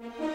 Mm-hmm.